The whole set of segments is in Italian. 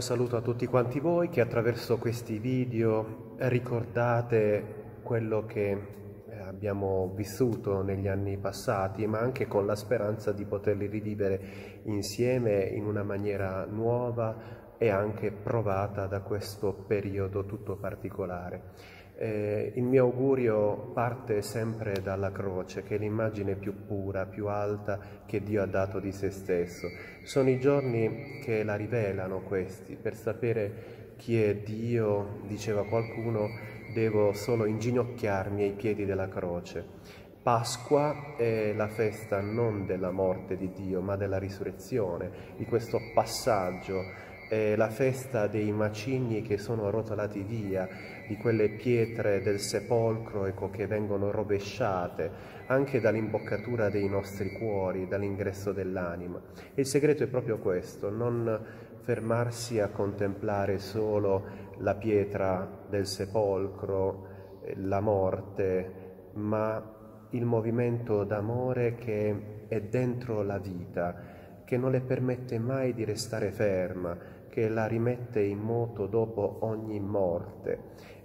caro saluto a tutti quanti voi che attraverso questi video ricordate quello che eh, abbiamo vissuto negli anni passati, ma anche con la speranza di poterli rivivere insieme in una maniera nuova e anche provata da questo periodo tutto particolare. Eh, il mio augurio parte sempre dalla croce, che è l'immagine più pura, più alta che Dio ha dato di se stesso. Sono i giorni che la rivelano questi, per sapere chi è Dio, diceva qualcuno, devo solo inginocchiarmi ai piedi della croce. Pasqua è la festa non della morte di Dio, ma della risurrezione, di questo passaggio è la festa dei macigni che sono rotolati via, di quelle pietre del sepolcro ecco, che vengono rovesciate anche dall'imboccatura dei nostri cuori, dall'ingresso dell'anima. il segreto è proprio questo, non fermarsi a contemplare solo la pietra del sepolcro, la morte, ma il movimento d'amore che è dentro la vita, che non le permette mai di restare ferma, che la rimette in moto dopo ogni morte,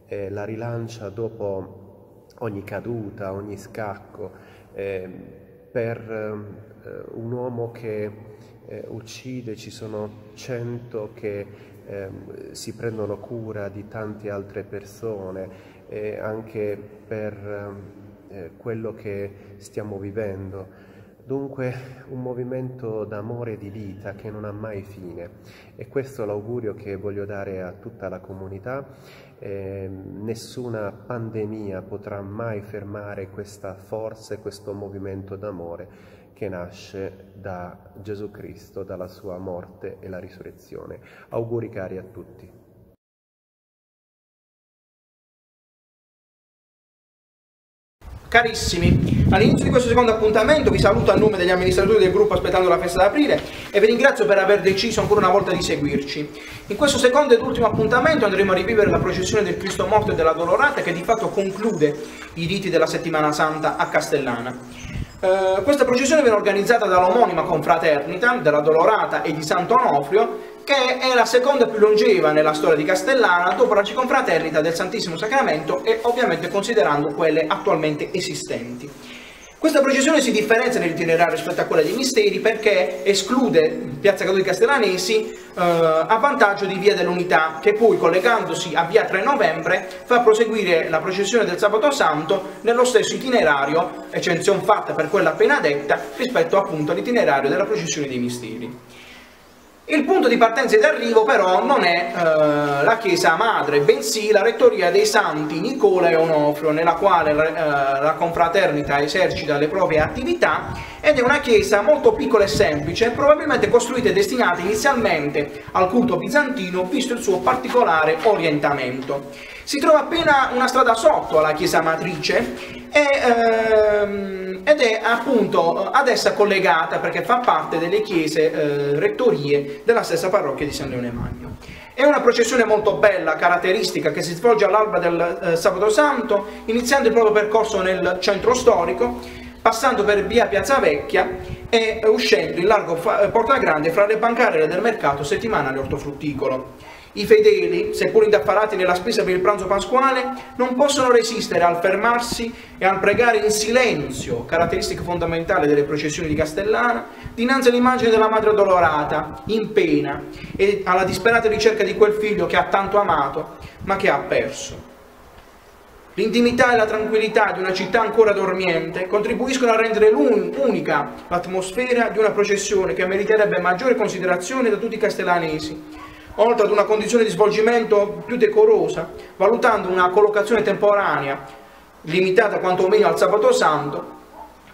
eh, la rilancia dopo ogni caduta, ogni scacco, eh, per eh, un uomo che eh, uccide ci sono cento che ehm, si prendono cura di tante altre persone, anche per ehm, eh, quello che stiamo vivendo. Dunque un movimento d'amore e di vita che non ha mai fine e questo è l'augurio che voglio dare a tutta la comunità. Eh, nessuna pandemia potrà mai fermare questa forza e questo movimento d'amore che nasce da Gesù Cristo, dalla sua morte e la risurrezione. Auguri cari a tutti. Carissimi, all'inizio di questo secondo appuntamento vi saluto a nome degli amministratori del gruppo aspettando la festa d'aprile e vi ringrazio per aver deciso ancora una volta di seguirci. In questo secondo ed ultimo appuntamento andremo a rivivere la processione del Cristo morto e della Dolorata che di fatto conclude i riti della settimana santa a Castellana. Uh, questa processione viene organizzata dall'omonima confraternita della Dolorata e di Santo Onofrio che è la seconda più longeva nella storia di Castellana dopo la Ciconfraternita del Santissimo Sacramento e ovviamente considerando quelle attualmente esistenti. Questa processione si differenzia nell'itinerario rispetto a quella dei misteri perché esclude Piazza Cattolica Castellanesi eh, a vantaggio di Via dell'Unità che poi collegandosi a Via 3 Novembre fa proseguire la processione del Sabato Santo nello stesso itinerario, eccezione fatta per quella appena detta, rispetto appunto all'itinerario della processione dei misteri. Il punto di partenza ed arrivo però non è eh, la chiesa madre, bensì la rettoria dei santi Nicola e Onofrio, nella quale eh, la confraternita esercita le proprie attività ed è una chiesa molto piccola e semplice, probabilmente costruita e destinata inizialmente al culto bizantino, visto il suo particolare orientamento. Si trova appena una strada sotto alla chiesa matrice e, ehm, ed è appunto ad essa collegata perché fa parte delle chiese eh, rettorie della stessa parrocchia di San Leone Magno. È una processione molto bella, caratteristica, che si svolge all'alba del eh, sabato santo, iniziando il proprio percorso nel centro storico, passando per via Piazza Vecchia e uscendo in largo Porta Grande fra le bancarelle del mercato settimanale ortofrutticolo. I fedeli, seppur indaffarati nella spesa per il pranzo pasquale, non possono resistere al fermarsi e al pregare in silenzio, caratteristica fondamentale delle processioni di Castellana, dinanzi all'immagine della madre addolorata, in pena, e alla disperata ricerca di quel figlio che ha tanto amato, ma che ha perso. L'intimità e la tranquillità di una città ancora dormiente contribuiscono a rendere unica l'atmosfera di una processione che meriterebbe maggiore considerazione da tutti i castellanesi, oltre ad una condizione di svolgimento più decorosa, valutando una collocazione temporanea, limitata quantomeno al sabato santo,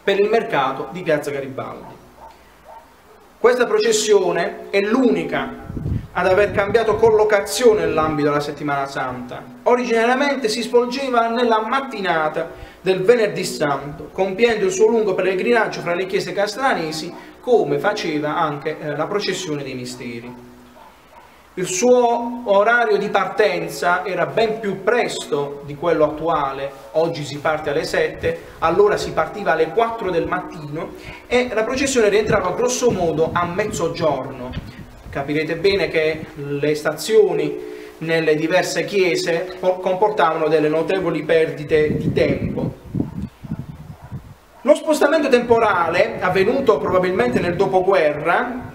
per il mercato di Piazza Garibaldi. Questa processione è l'unica ad aver cambiato collocazione nell'ambito della settimana santa. Originariamente si svolgeva nella mattinata del venerdì santo, compiendo il suo lungo pellegrinaggio fra le chiese castellanesi, come faceva anche eh, la processione dei misteri. Il suo orario di partenza era ben più presto di quello attuale, oggi si parte alle 7, allora si partiva alle 4 del mattino e la processione rientrava grosso modo a mezzogiorno, Capirete bene che le stazioni nelle diverse chiese comportavano delle notevoli perdite di tempo. Lo spostamento temporale, avvenuto probabilmente nel dopoguerra,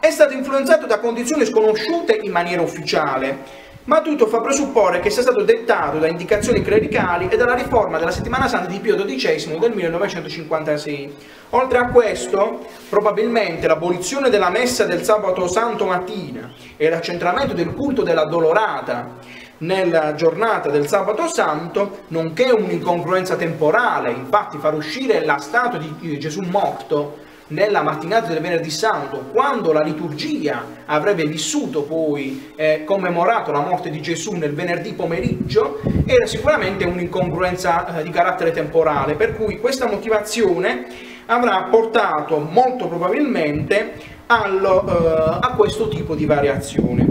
è stato influenzato da condizioni sconosciute in maniera ufficiale, ma tutto fa presupporre che sia stato dettato da indicazioni clericali e dalla riforma della settimana santa di Pio XII del 1956. Oltre a questo, probabilmente l'abolizione della messa del sabato santo mattina e l'accentramento del culto della dolorata nella giornata del sabato santo, nonché un'incongruenza temporale, infatti far uscire la statua di Gesù morto nella mattinata del venerdì santo, quando la liturgia avrebbe vissuto poi, eh, commemorato la morte di Gesù nel venerdì pomeriggio, era sicuramente un'incongruenza eh, di carattere temporale, per cui questa motivazione avrà portato molto probabilmente allo, eh, a questo tipo di variazione.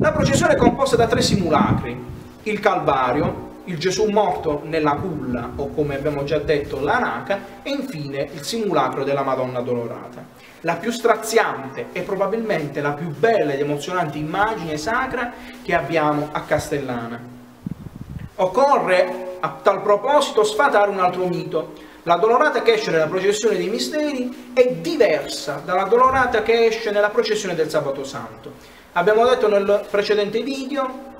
La processione è composta da tre simulacri, il Calvario, il Gesù morto nella culla o come abbiamo già detto l'anaca e infine il simulacro della Madonna Dolorata. La più straziante e probabilmente la più bella ed emozionante immagine sacra che abbiamo a Castellana. Occorre a tal proposito sfatare un altro mito. La dolorata che esce nella processione dei misteri è diversa dalla dolorata che esce nella processione del sabato santo. Abbiamo detto nel precedente video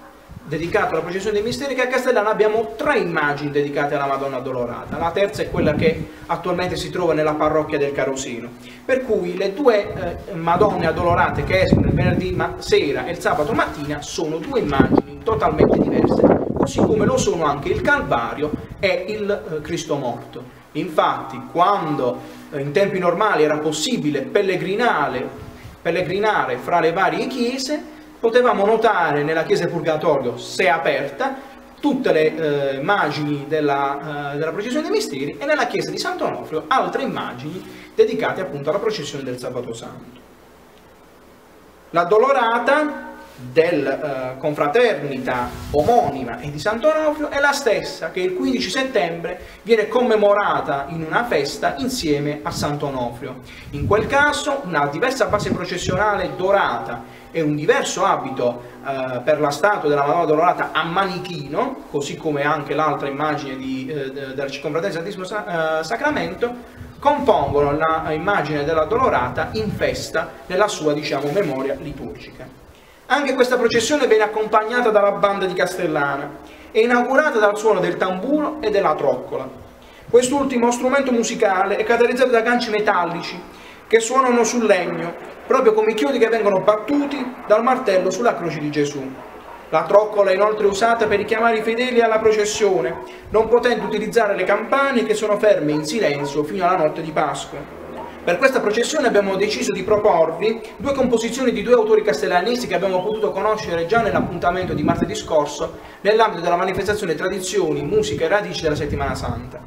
dedicato alla processione dei misteri che a Castellano abbiamo tre immagini dedicate alla Madonna Dolorata. La terza è quella che attualmente si trova nella parrocchia del Carosino. Per cui le due eh, Madonne Addolorate che escono il venerdì sera e il sabato mattina sono due immagini totalmente diverse, così come lo sono anche il Calvario e il eh, Cristo morto. Infatti, quando eh, in tempi normali era possibile pellegrinare, pellegrinare fra le varie chiese, potevamo notare nella chiesa Purgatorio, se aperta, tutte le eh, immagini della, eh, della, processione dei misteri e nella chiesa di Sant'Onofrio altre immagini dedicate appunto alla processione del sabato santo. La dolorata del eh, confraternita omonima e di Sant'Onofrio è la stessa che il 15 settembre viene commemorata in una festa insieme a Sant'Onofrio. In quel caso una diversa base processionale dorata e un diverso abito eh, per la statua della Madonna Dolorata a manichino, così come anche l'altra immagine di, eh, della circonfraternita del Santissimo eh, Sacramento, compongono l'immagine della Dolorata in festa nella sua diciamo, memoria liturgica. Anche questa processione viene accompagnata dalla banda di Castellana e inaugurata dal suono del tamburo e della troccola. Quest'ultimo strumento musicale è caratterizzato da ganci metallici che suonano sul legno proprio come i chiodi che vengono battuti dal martello sulla croce di Gesù. La troccola è inoltre usata per richiamare i fedeli alla processione, non potendo utilizzare le campane che sono ferme in silenzio fino alla notte di Pasqua. Per questa processione abbiamo deciso di proporvi due composizioni di due autori castellanesi che abbiamo potuto conoscere già nell'appuntamento di martedì scorso nell'ambito della manifestazione Tradizioni, Musica e Radici della Settimana Santa.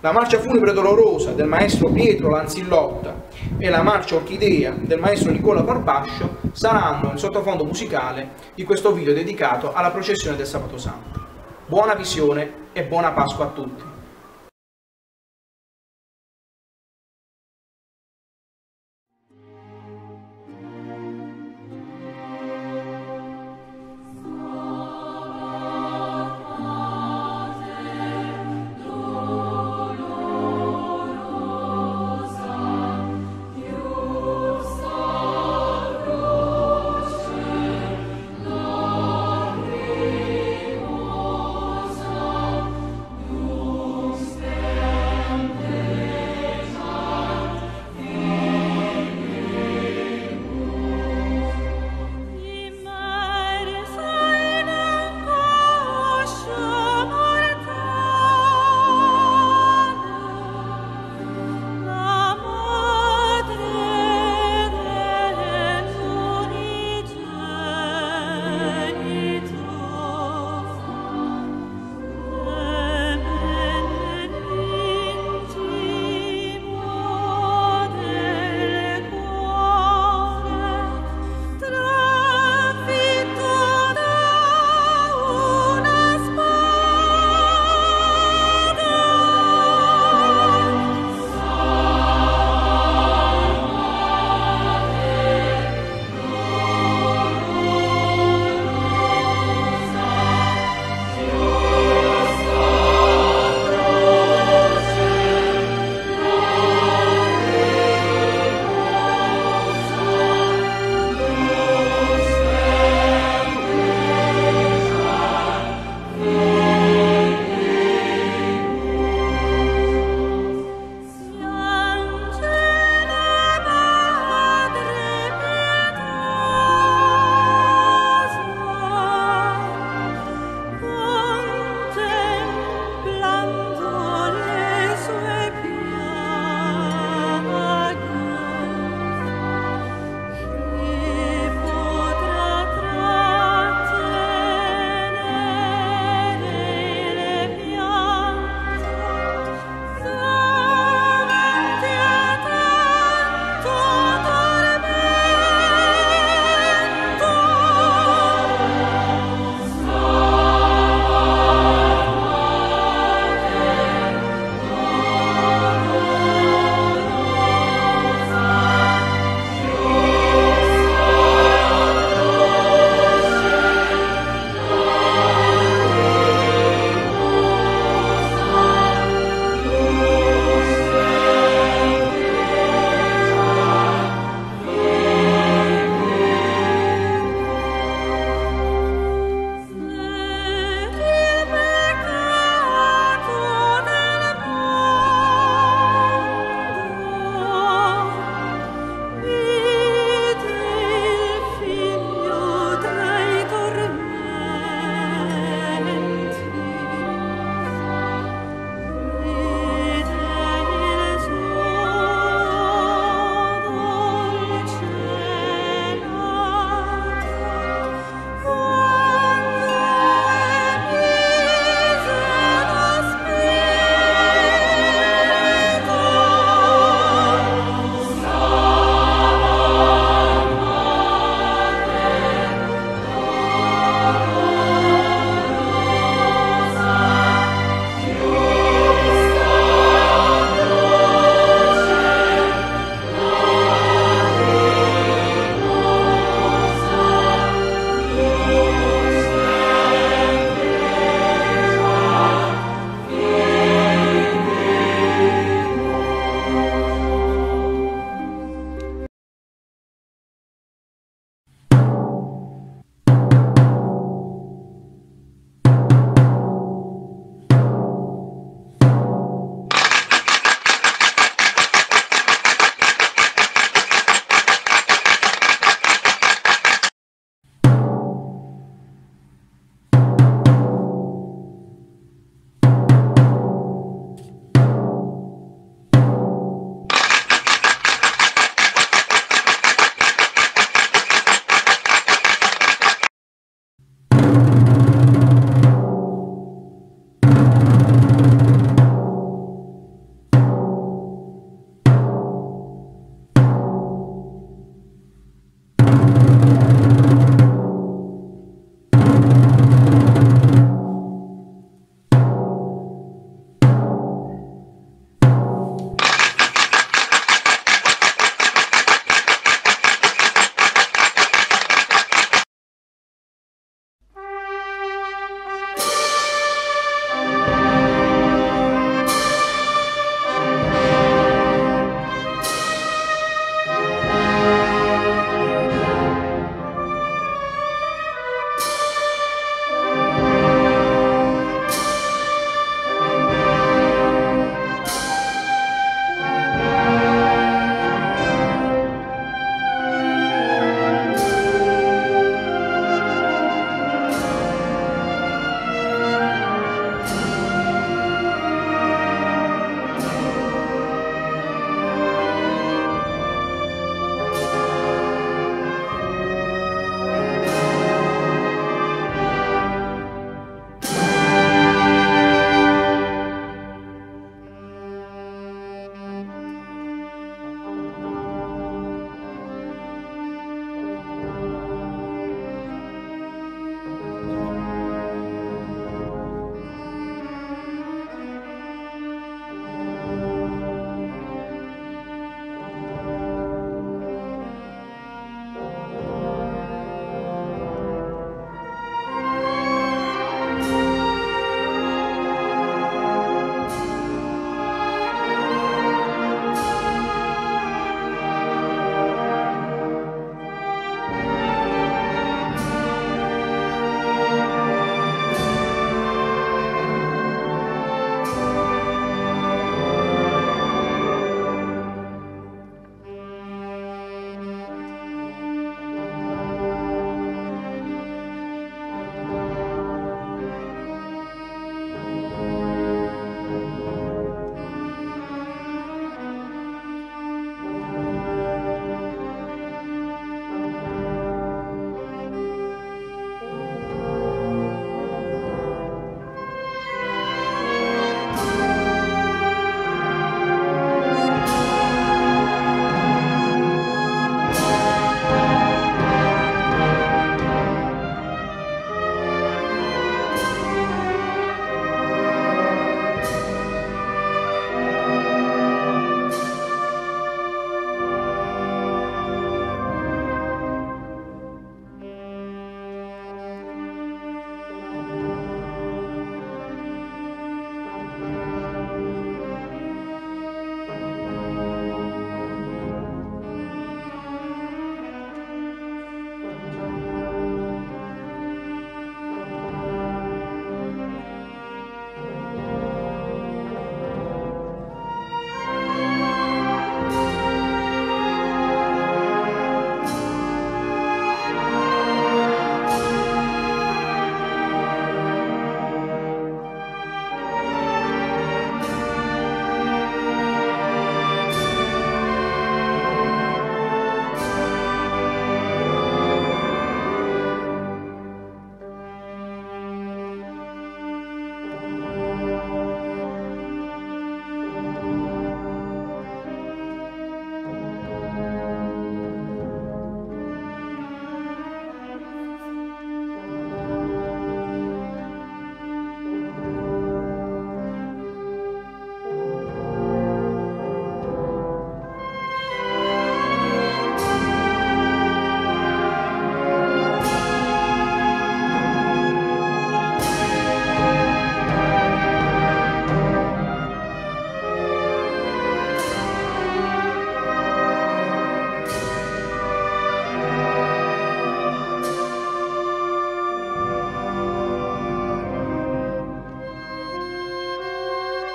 La marcia funebre dolorosa del maestro Pietro Lanzillotta e la marcia orchidea del maestro Nicola Corbascio saranno il sottofondo musicale di questo video dedicato alla processione del sabato santo. Buona visione e buona Pasqua a tutti.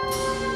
you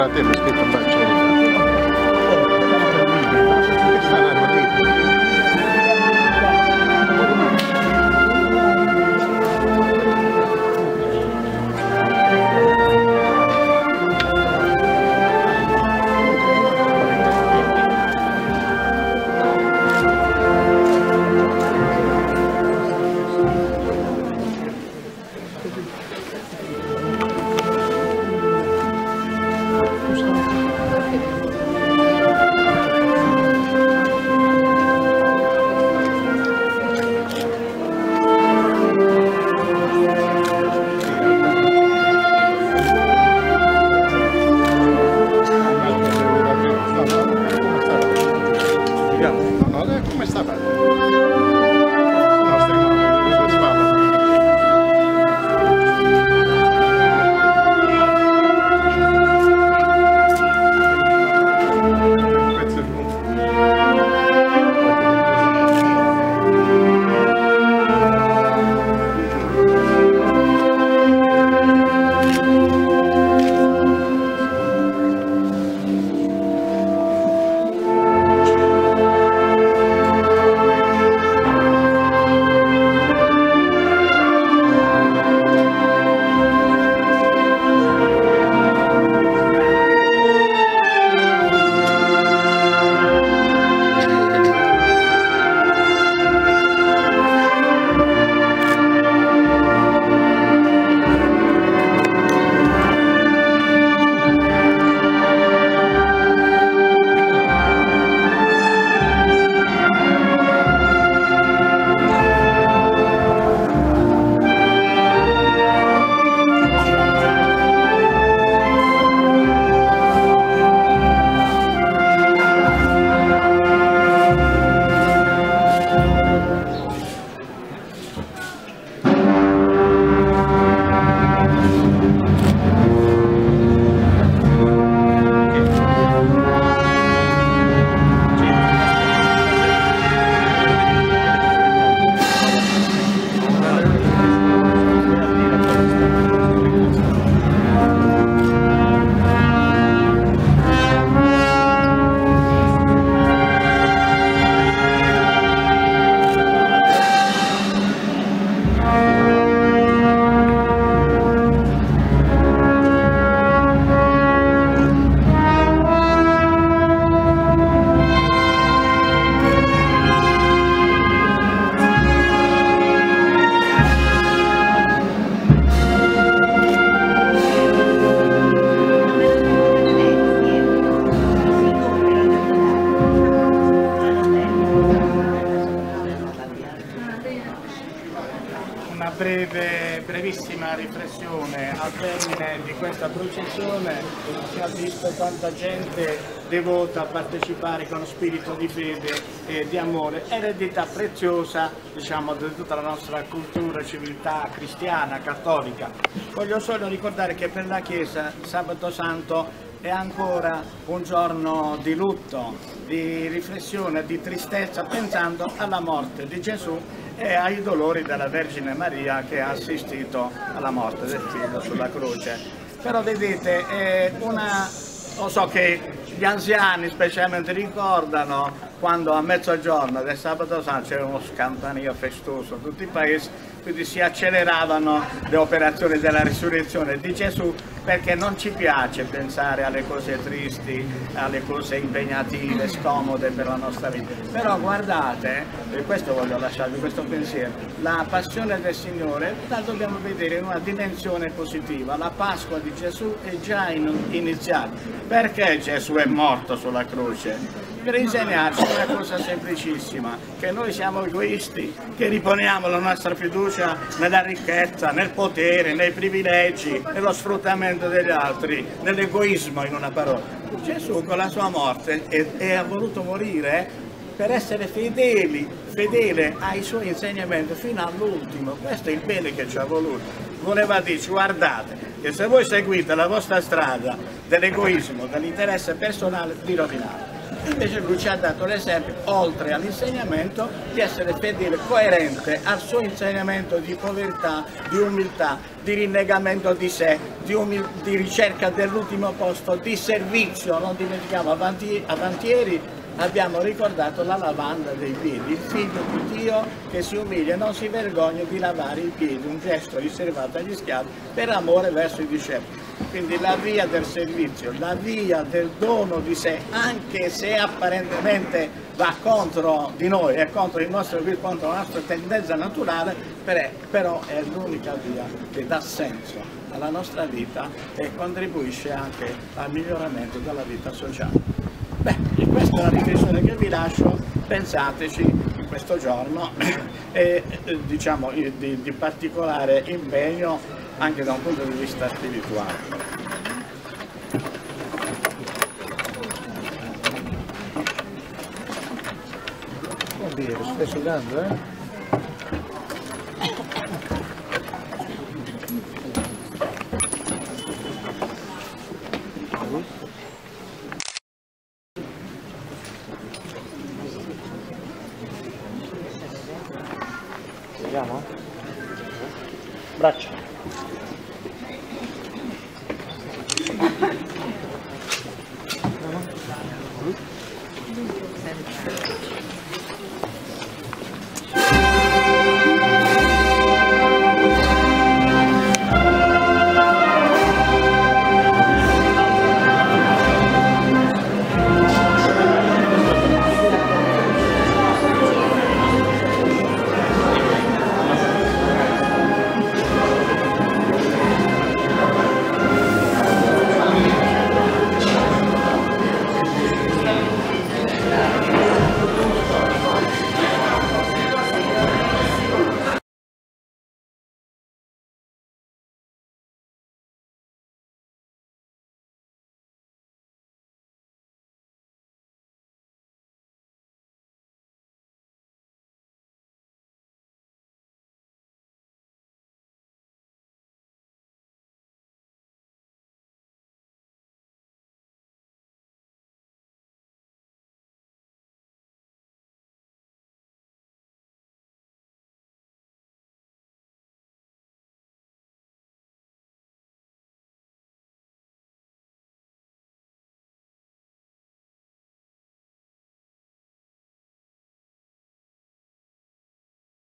para ter respeito também. Eredità preziosa diciamo, di tutta la nostra cultura, civiltà cristiana, cattolica. Voglio solo ricordare che per la Chiesa sabato santo è ancora un giorno di lutto, di riflessione, di tristezza, pensando alla morte di Gesù e ai dolori della Vergine Maria che ha assistito alla morte del figlio sulla croce. Però vedete, è una... lo so che gli anziani specialmente ricordano quando a mezzogiorno del sabato santo c'era uno scampanio festoso in tutti i paesi, quindi si acceleravano le operazioni della risurrezione di Gesù perché non ci piace pensare alle cose tristi, alle cose impegnative, scomode per la nostra vita. Però guardate, e questo voglio lasciarvi questo pensiero, la passione del Signore la dobbiamo vedere in una dimensione positiva. La Pasqua di Gesù è già in- iniziata. Perché Gesù è morto sulla croce? Per insegnarci una cosa semplicissima, che noi siamo egoisti, che riponiamo la nostra fiducia nella ricchezza, nel potere, nei privilegi, nello sfruttamento degli altri, nell'egoismo in una parola. Gesù con la sua morte e, ha voluto morire per essere fedeli, fedele ai suoi insegnamenti fino all'ultimo. Questo è il bene che ci ha voluto. Voleva dirci, guardate, che se voi seguite la vostra strada dell'egoismo, dell'interesse personale, vi rovinate Invece lui ci ha dato l'esempio, oltre all'insegnamento, di essere fedele, coerente al suo insegnamento di povertà, di umiltà, di rinnegamento di sé, di, di ricerca dell'ultimo posto, di servizio. Non dimentichiamo, avanti, avantieri abbiamo ricordato la lavanda dei piedi, il figlio di Dio che si umilia e non si vergogna di lavare i piedi, un gesto riservato agli schiavi per amore verso i discepoli. Quindi la via del servizio, la via del dono di sé, anche se apparentemente va contro di noi, è contro il nostro, contro la nostra tendenza naturale, però è l'unica via che dà senso alla nostra vita e contribuisce anche al miglioramento della vita sociale. Beh, questa è la riflessione che vi lascio, pensateci in questo giorno e diciamo di, di particolare impegno anche da un punto di vista spirituale. Oddio, stai sudando, eh?